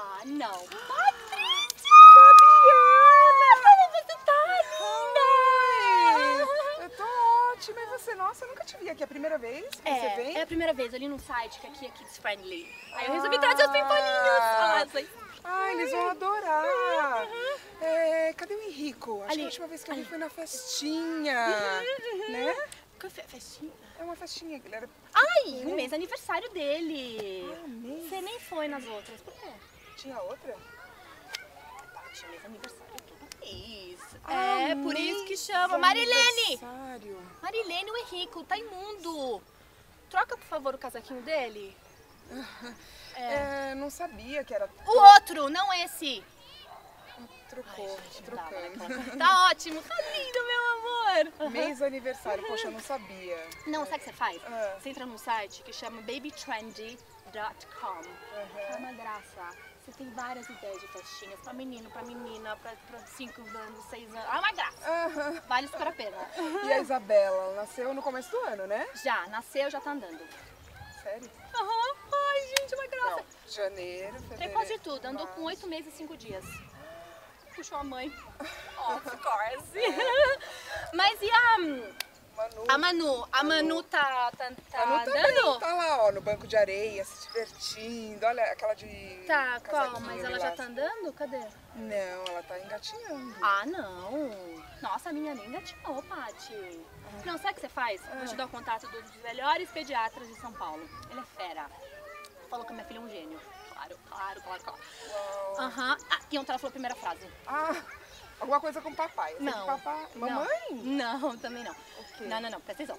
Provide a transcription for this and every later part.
Ah, não. Patrícia! Fabiana! Você tá linda! Eu tô ótima. E você? Nossa, eu nunca te vi aqui. É a primeira vez que você vem? É, é a primeira vez ali num site que aqui é Kids Friendly. Aí eu resolvi trazer os pimpolinhos. Ah, eles vão adorar. É, cadê o Henrico? Acho Ali, que a última vez que eu vi foi na festinha. Né? Que fe- festinha? É uma festinha. Ele era... Ai, um mês aniversário dele. Ah, mês? Você nem foi nas outras. Por quê? Tinha outra? Tati, mês aniversário é todo mês. Ah, é, por isso que chama. Marilene! Marilene, o Henrico, tá imundo. Troca, por favor, o casaquinho dele. É, não sabia que era... O outro, não esse. Trocou, Ai, gente, não dava, né? trocando. Tá ótimo, tá lindo, meu amor. Mês aniversário, poxa, eu não sabia. Não, sabe o que você faz? Ah. Você entra num site que chama babytrendy.com. É uma graça. Você tem várias ideias de festinhas pra menino, pra menina, pra 5 anos, 6 anos. Ah, uma graça. Aham. Vale super a pena. E a Isabela, ela nasceu no começo do ano, né? Já, nasceu, já tá andando. Sério? Aham. Ai, gente, uma graça. Não, janeiro, fevereiro. Precoce de tudo, andou com março. 8 meses e 5 dias. Puxou a mãe. Of course. Mas e a, Manu. a Manu? A Manu tá, tá, tá Manu tá andando? tá lá, ó, no banco de areia, se divertindo. Olha aquela de. Tá, qual? Mas ela lilás. já tá andando? Cadê? Não, ela tá engatinhando. Ah, não. Nossa, a minha nem engatinhou, Paty. Não, sabe o que você faz? Vou te dar o contato dos melhores pediatras de São Paulo. Ele é fera. Falou que a minha filha é um gênio. Claro, claro, claro, claro. Uau. Aham. Ah, e ontem ela falou a primeira frase. Ah, alguma coisa com papai. Eu Não. Papai... Não. Mamãe? Não, também não. O quê? Não, não, não, presta atenção.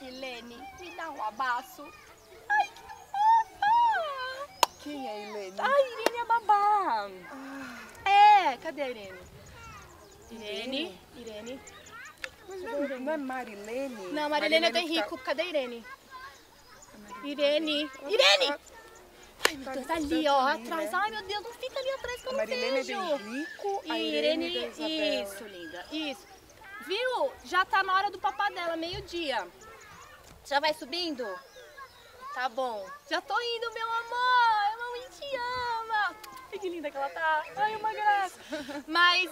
Helene, me dá um abraço. Ai, que fofa! Quem é Helene? Ai, Irene é babá. Ah, É, cadê a Irene? Irene? Irene, mas não é, não é Marilene? Não, Marilene é do que tá- Henrico. Cadê a Irene? Irene. Irene! Ai, Meu Deus, tá ali, ó, atrás. né? Ai, meu Deus, não fica ali atrás que eu A não Marilene é vejo. Henrico, a Irene, Irene, isso, linda, isso. Viu? Já tá na hora do papá dela, meio-dia. Já vai subindo? Tá bom. Já tô indo, meu amor. A mamãe te ama. Ai, que linda que ela tá. Ai, uma graça. Mas,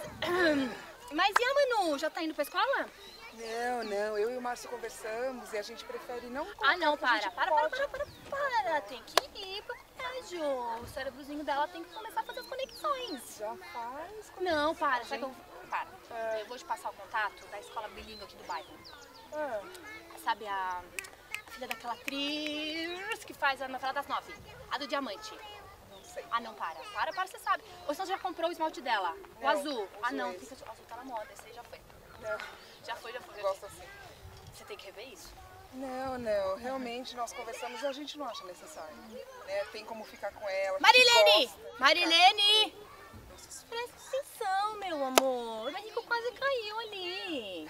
mas e a Manu? Já tá indo pra escola? Não, não, eu e o Márcio conversamos e a gente prefere não Ah, não, para, para, para, para, para, para. Tem que ir colégio. O cérebrozinho dela tem que começar a fazer as conexões. Já faz. Não, para, sabe que eu... Para. É. Eu vou te passar o contato da escola bilíngue aqui do bairro. Ah, Sabe a filha daquela atriz que faz a novela das nove? A do diamante. não sei. Ah, não, para. Para, para, você sabe. Ou você já comprou o esmalte dela? O Não, azul. Ah, não. é Tem que... O azul tá na moda. Esse aí já foi. Não, Já foi, já foi. eu gosto assim. Você tem que rever isso. Não, não, realmente nós conversamos e a gente não acha necessário. Né? Tem como ficar com ela. Marilene! gosta Marilene! Presta atenção, meu amor. O Henrico quase caiu ali.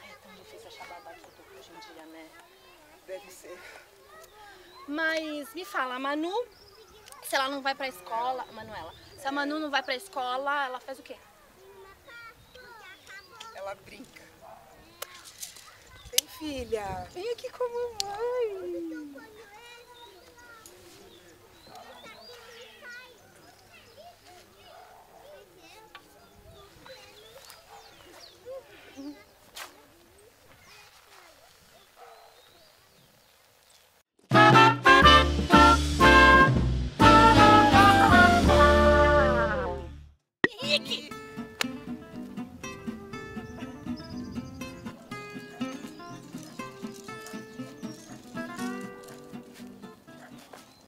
Ai, é tão difícil achar babá de tudo hoje em dia, né? Deve ser. Mas me fala, a Manu, se ela não vai pra escola, Manuela, se a Manu não vai pra escola, ela faz o quê? Ela brinca. Filha. Vem aqui com a mamãe.